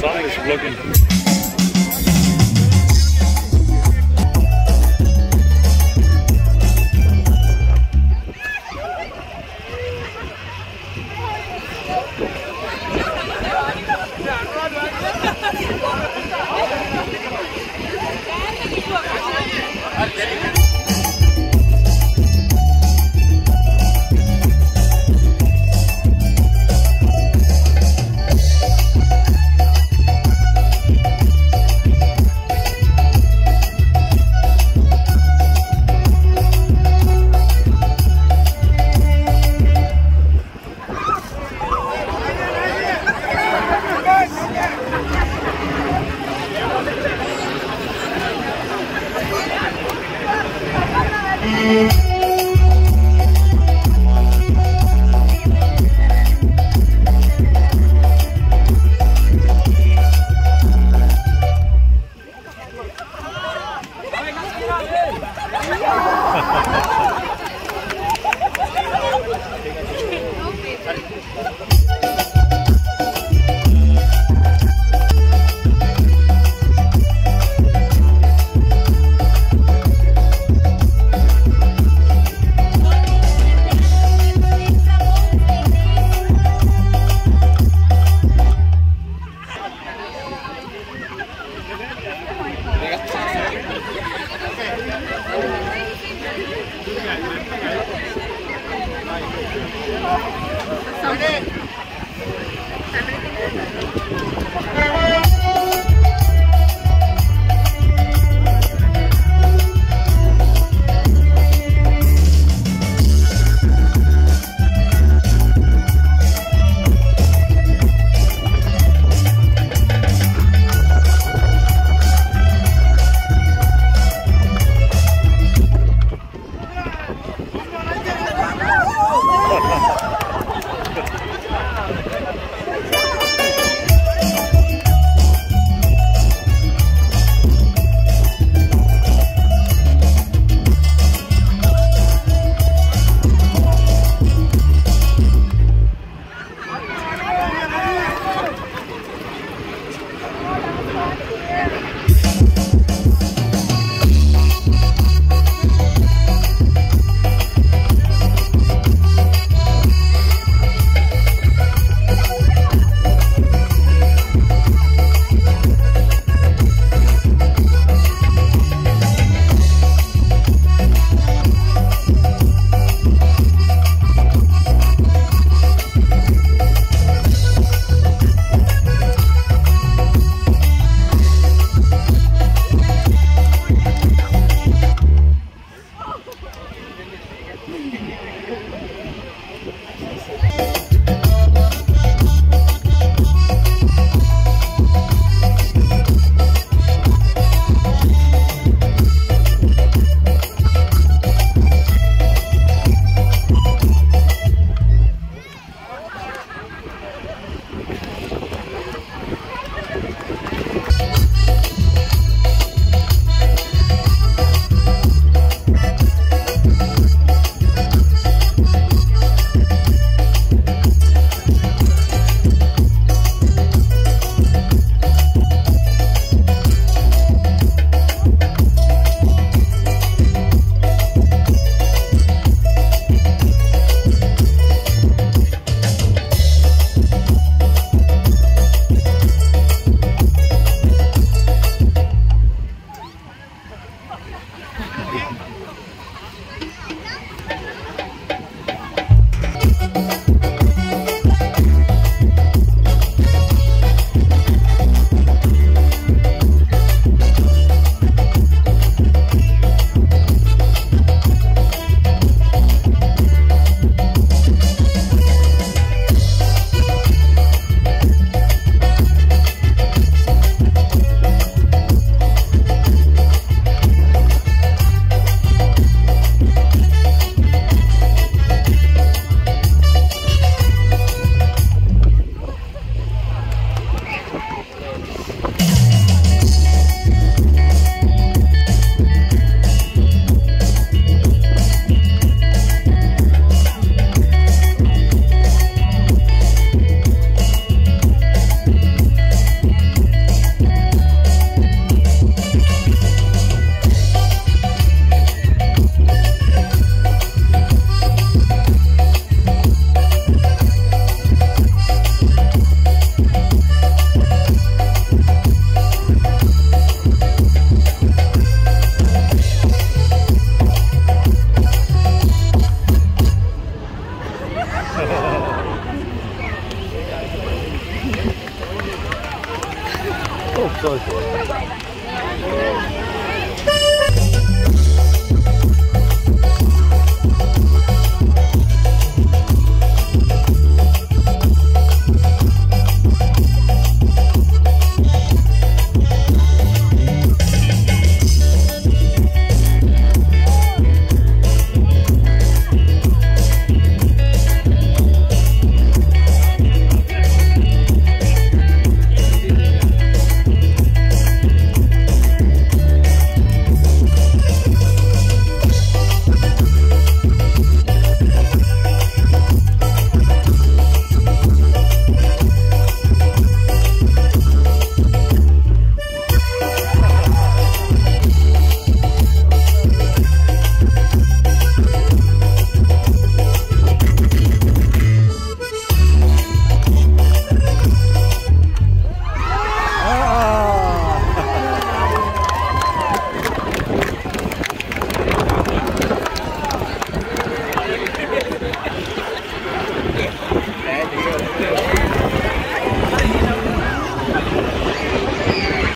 sun is blocking. Look. oh, so cool.